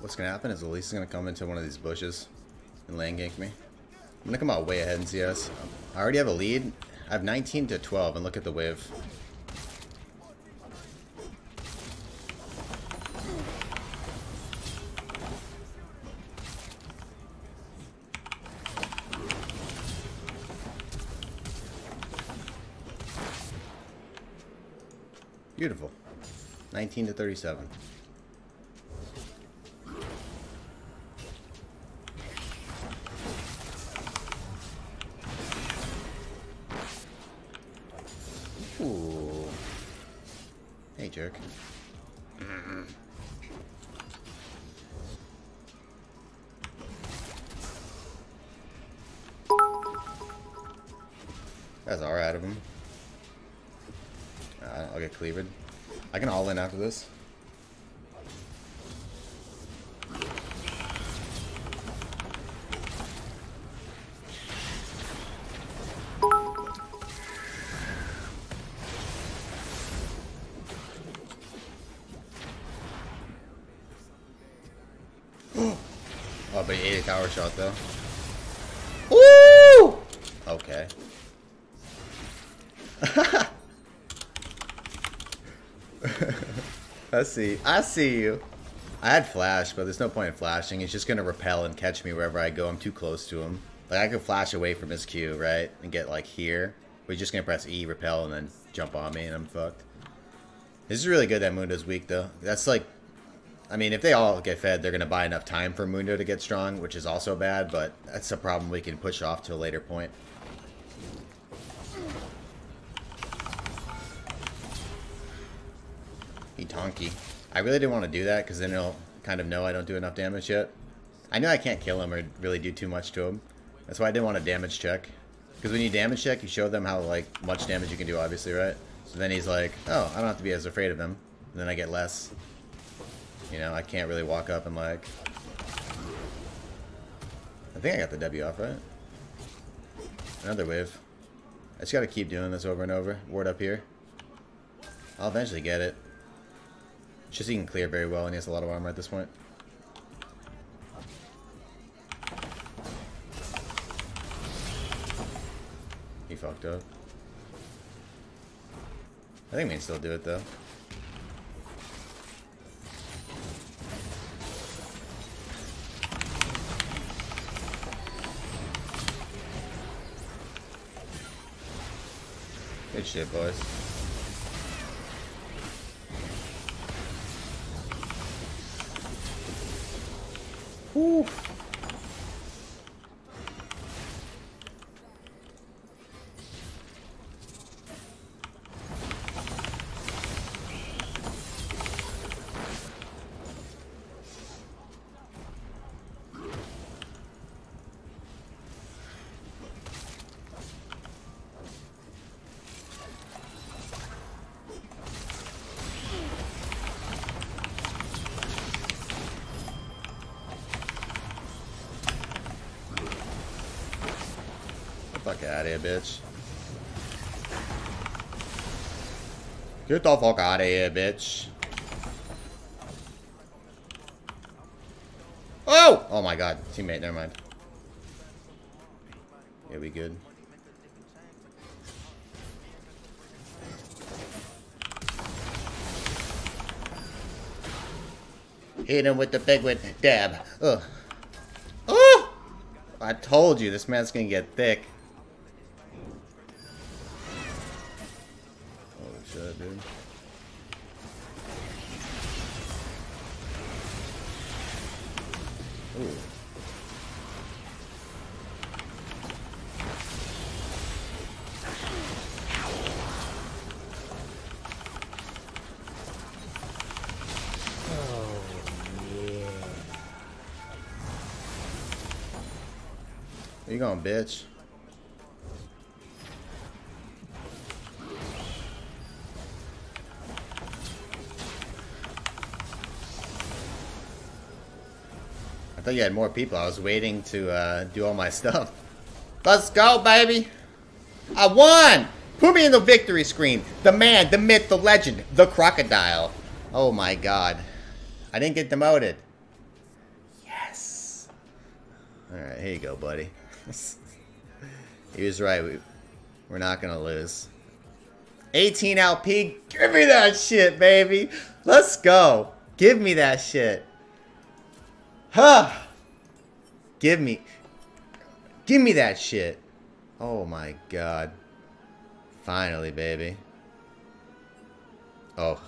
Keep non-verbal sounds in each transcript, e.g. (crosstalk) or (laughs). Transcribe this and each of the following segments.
what's gonna happen is Elise is gonna come into one of these bushes and lane gank me. I'm gonna come out way ahead in CS. I already have a lead. I have 19 to 12, and look at the wave. Beautiful. 19 to 37. Ooh. Hey, jerk. That's alright of him. Uh, I'll get cleavered. I can all in after this. But he ate a tower shot though. Woo! Okay. (laughs) I see. I see you. I had flash, but there's no point in flashing. He's just gonna rappel and catch me wherever I go. I'm too close to him. Like I could flash away from his Q, right, and get like here. But he's just gonna press E, rappel, and then jump on me, and I'm fucked. This is really good that Mundo's weak though. That's like, I mean, if they all get fed, they're gonna buy enough time for Mundo to get strong, which is also bad. But that's a problem we can push off to a later point. He tonky. I really didn't want to do that because then he'll kind of know I don't do enough damage yet. I know I can't kill him or really do too much to him. That's why I didn't want to damage check. Because when you damage check, you show them how like much damage you can do, obviously, right? So then he's like, oh, I don't have to be as afraid of him. And then I get less. You know, I can't really walk up and like... I think I got the W off, right? Another wave. I just gotta keep doing this over and over. Ward up here. I'll eventually get it. It's just he can clear very well and he has a lot of armor at this point. He fucked up. I think we can still do it though. Good shit, boys. Whew. Fuck out of here, bitch. Get the fuck out of here, bitch. Oh! Oh my god. Teammate, never mind. Yeah, we good. Hit him with the big one. Dab. Ugh. Oh! I told you, this man's gonna get thick. Shit, dude. Ooh. You going, bitch? Thought you had more people. I was waiting to uh, do all my stuff. Let's go, baby! I won! Put me in the victory screen. The man, the myth, the legend, the crocodile. Oh my god. I didn't get demoted. Yes. Alright, here you go, buddy. (laughs) he was right. We, we're not going to lose. 18 LP. Give me that shit, baby. Let's go. Give me that shit. Huh. Give me. Give me that shit. Oh my god. Finally, baby. Oh.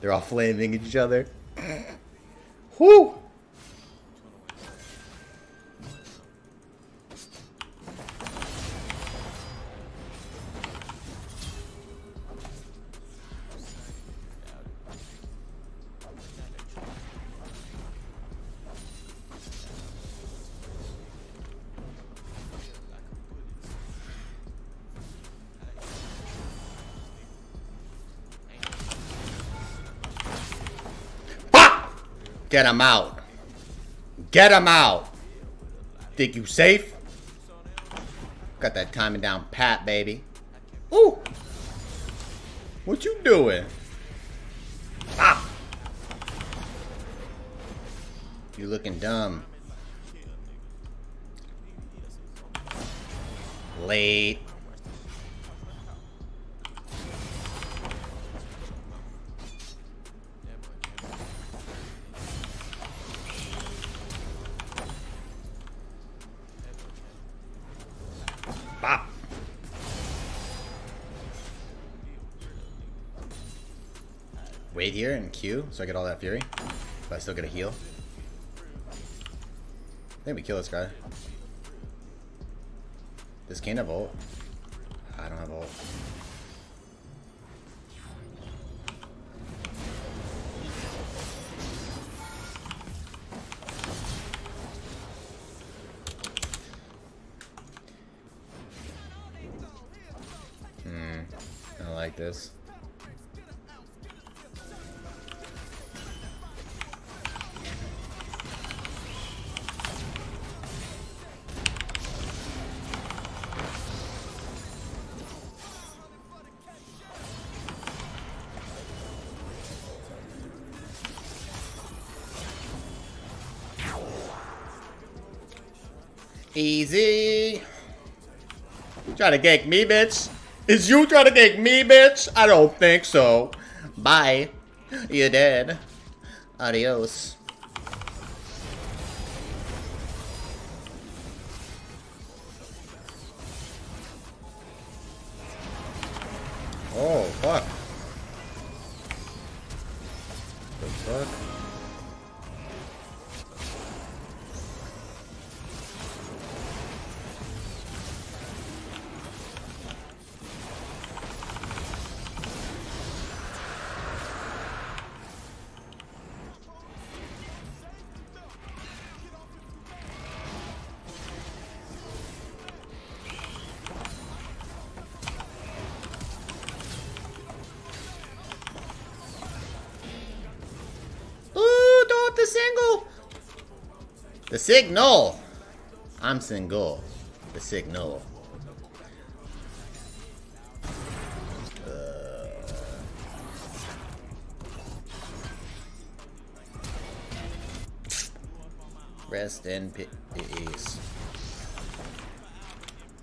They're all flaming at each other. (clears throat) Whoo! Get him out. Get him out. Think you safe? Got that timing down pat, baby. Ooh. What you doing? Ah. You looking dumb. Late. Wait here and Q so I get all that fury. But I still get a heal. I think we kill this guy. This can't have ult. I don't have ult. Hmm. I like this. Easy. Try to gank me, bitch? Is you trying to gank me, bitch? I don't think so. Bye. You're dead. Adios. The signal. I'm single. The signal. Uh. Rest in peace.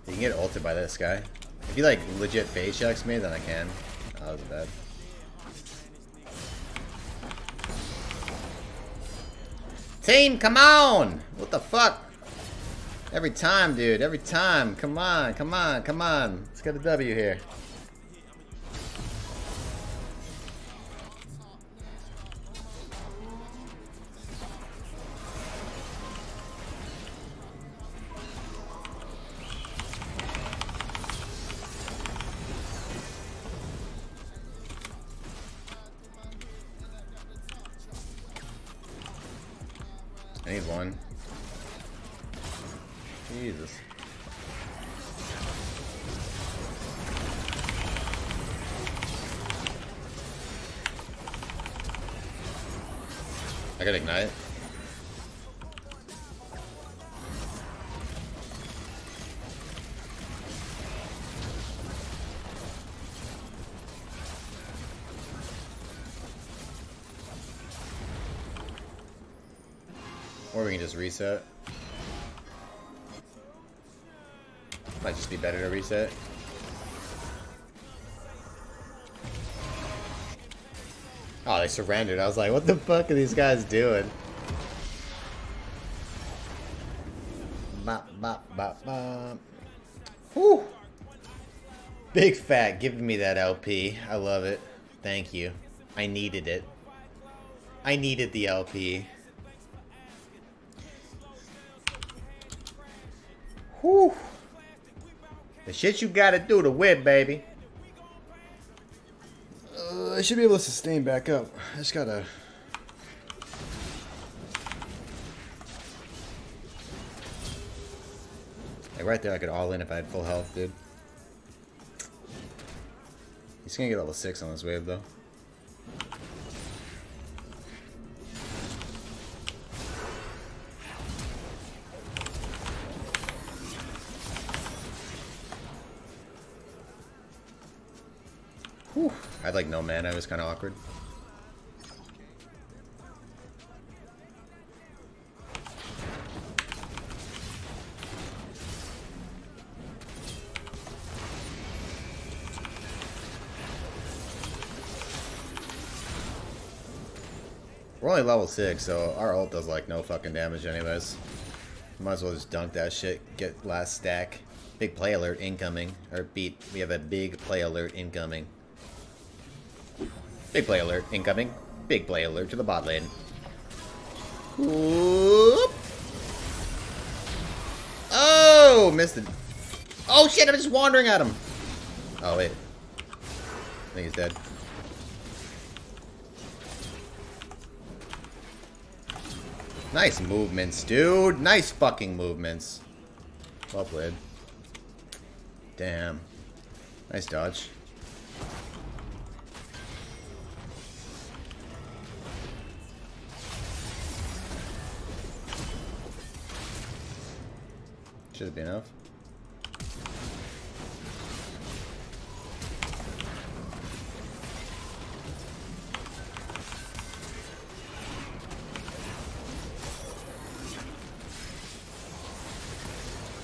You can get altered by this guy. If he like legit phase checks me, then I can. That was bad. Team, come on! What the fuck? Every time, dude. Every time. Come on, come on, come on. Let's get a W here. I got ignite. Or we can just reset. Might just be better to reset. They surrendered. I was like, what the fuck are these guys doing? Bop, bop, bop, bop. Whew. Big fat giving me that LP. I love it. Thank you. I needed it. I needed the LP. Whew. The shit you gotta do to win, baby. I should be able to sustain back up. I just gotta... Like right there, I could all in if I had full health, dude. He's gonna get level 6 on this wave, though. I had like no mana, it was kind of awkward. We're only level 6, so our ult does like no fucking damage anyways. Might as well just dunk that shit, get last stack. Big play alert incoming. Or beat, we have a big play alert incoming. Big play alert incoming. Big play alert to the bot lane. Whoop. Oh, missed it. Oh shit, I'm just wandering at him. Oh wait. I think he's dead. Nice movements, dude. Nice fucking movements. Well played. Damn. Nice dodge. Should be enough.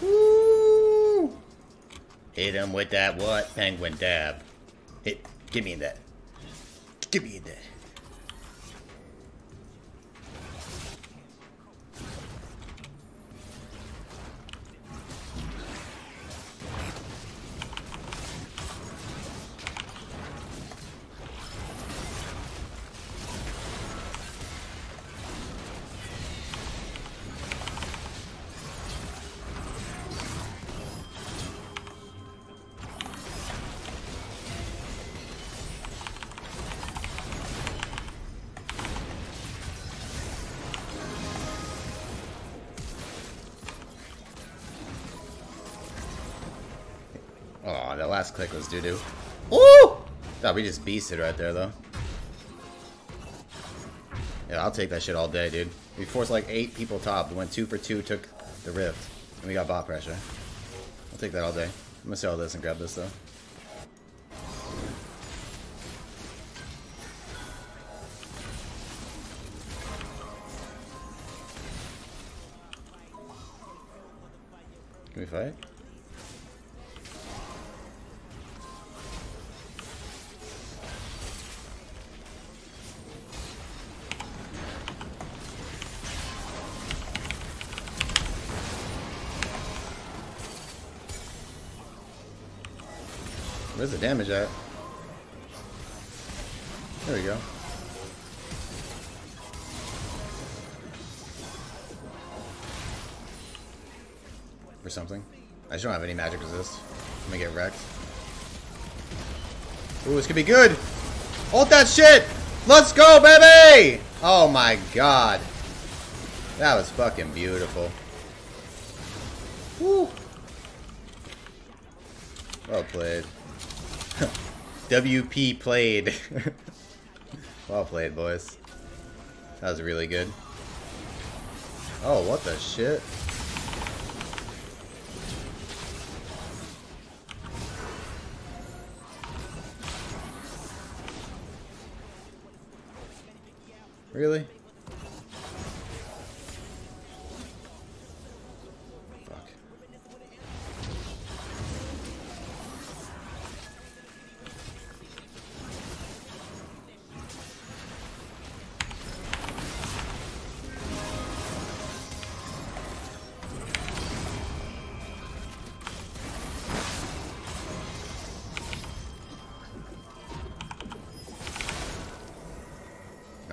Woo! Hit him with that what? Penguin dab. Hit. Give me that. Give me that. Last click was doo-doo. Woo! God, we just beasted right there, though. Yeah, I'll take that shit all day, dude. We forced like eight people top. We went two for two, took the rift. And we got bot pressure. I'll take that all day. I'm gonna sell this and grab this, though. Can we fight? Where's the damage at? There we go. Or something. I just don't have any magic resist. I'm gonna get wrecked. Ooh, this could be good! Hold that shit! Let's go, baby! Oh my god. That was fucking beautiful. Woo! Well played. WP played. (laughs) well played, boys. That was really good. Oh, what the shit? Really?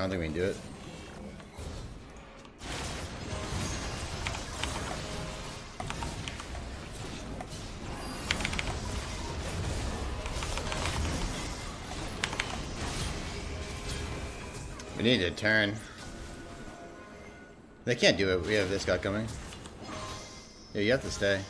Don't think we can do it. We need to turn. They can't do it. We have this guy coming. Yeah, you have to stay.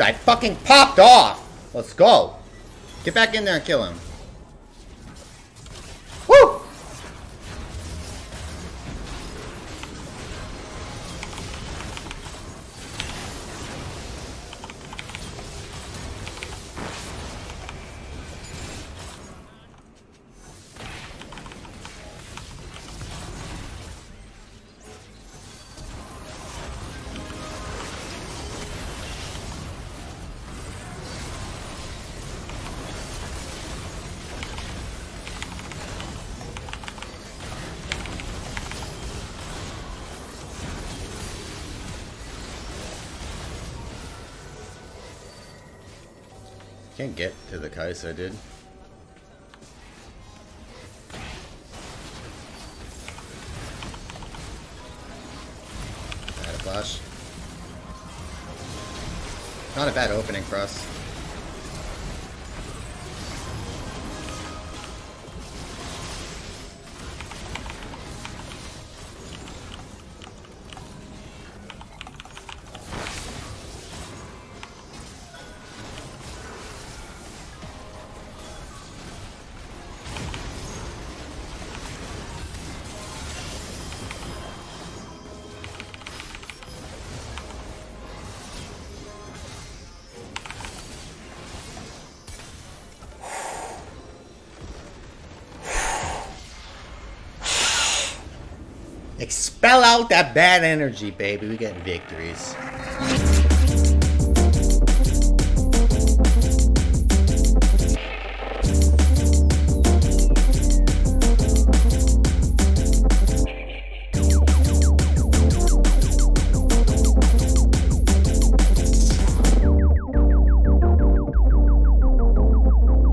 I fucking popped off! Let's go! Get back in there and kill him. Can't get to the Kai'Sa, dude. I had a flash. Not a bad opening for us. Expel out that bad energy, baby. We get victories.